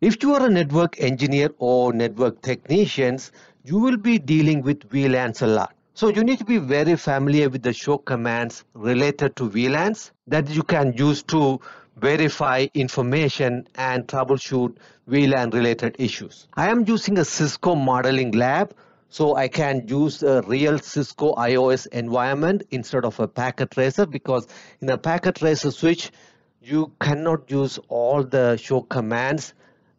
If you are a network engineer or network technicians, you will be dealing with VLANs a lot. So you need to be very familiar with the show commands related to VLANs that you can use to verify information and troubleshoot VLAN related issues. I am using a Cisco modeling lab so I can use a real Cisco IOS environment instead of a packet tracer because in a packet tracer switch you cannot use all the show commands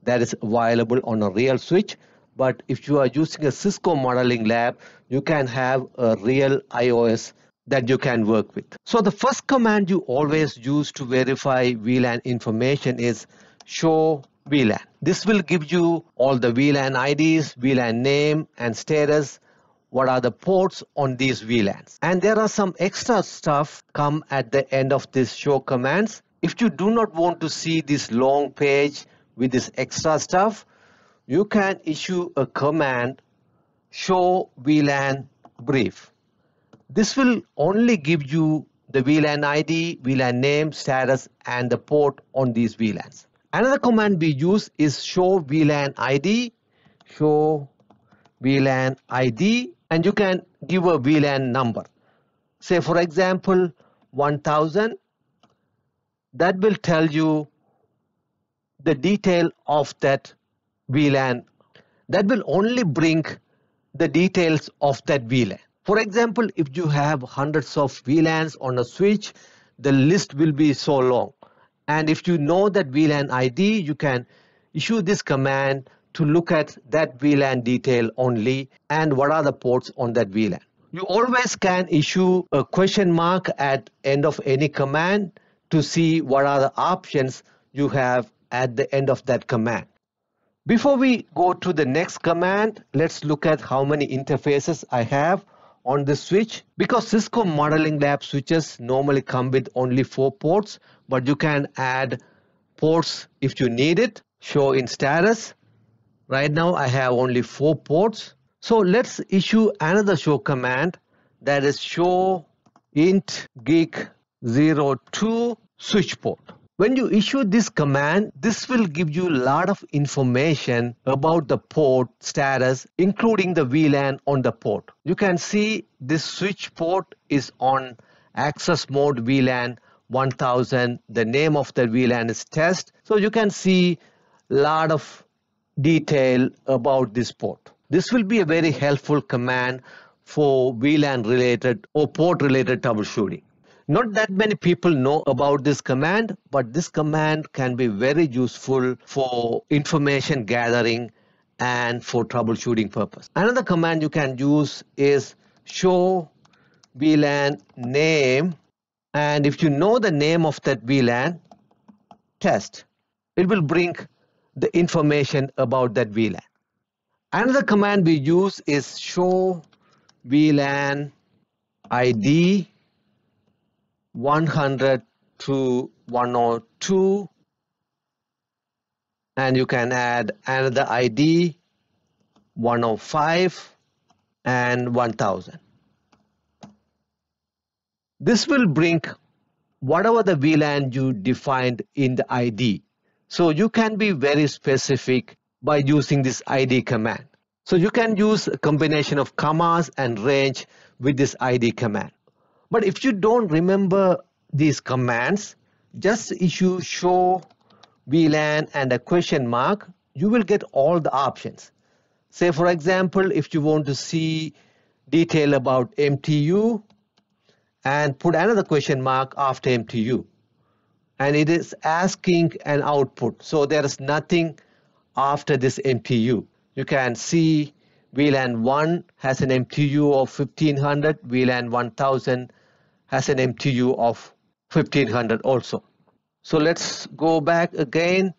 that is available on a real switch but if you are using a Cisco modeling lab you can have a real IOS that you can work with. So the first command you always use to verify VLAN information is show VLAN. This will give you all the VLAN IDs, VLAN name and status, what are the ports on these VLANs. And there are some extra stuff come at the end of this show commands. If you do not want to see this long page with this extra stuff, you can issue a command show VLAN brief. This will only give you the VLAN ID, VLAN name, status, and the port on these VLANs. Another command we use is show VLAN ID, show VLAN ID, and you can give a VLAN number. Say for example, 1000, that will tell you the detail of that VLAN. That will only bring the details of that VLAN. For example, if you have hundreds of VLANs on a switch, the list will be so long. And if you know that VLAN ID, you can issue this command to look at that VLAN detail only and what are the ports on that VLAN. You always can issue a question mark at end of any command to see what are the options you have at the end of that command. Before we go to the next command, let's look at how many interfaces I have on the switch. Because Cisco modeling lab switches normally come with only four ports but you can add ports if you need it. Show int status. Right now I have only four ports. So let's issue another show command that is show int gig 02 switch port when you issue this command, this will give you a lot of information about the port status, including the VLAN on the port. You can see this switch port is on access mode VLAN 1000. The name of the VLAN is test. So you can see a lot of detail about this port. This will be a very helpful command for VLAN related or port related troubleshooting. Not that many people know about this command, but this command can be very useful for information gathering and for troubleshooting purpose. Another command you can use is show VLAN name and if you know the name of that VLAN test it will bring the information about that VLAN. Another command we use is show VLAN ID 100 to 102 and you can add another ID 105 and 1000. This will bring whatever the VLAN you defined in the ID. So you can be very specific by using this ID command. So you can use a combination of commas and range with this ID command. But if you don't remember these commands, just issue show VLAN and a question mark, you will get all the options. Say for example, if you want to see detail about MTU and put another question mark after MTU. And it is asking an output. So there is nothing after this MTU. You can see VLAN 1 has an MTU of 1500, VLAN 1000 has an MTU of 1500 also. So let's go back again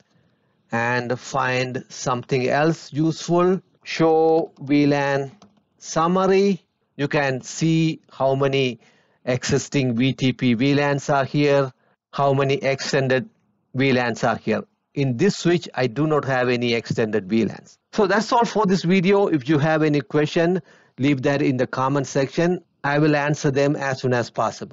and find something else useful. Show VLAN summary. You can see how many existing VTP VLANs are here, how many extended VLANs are here. In this switch, I do not have any extended VLANs. So that's all for this video. If you have any question, leave that in the comment section. I will answer them as soon as possible.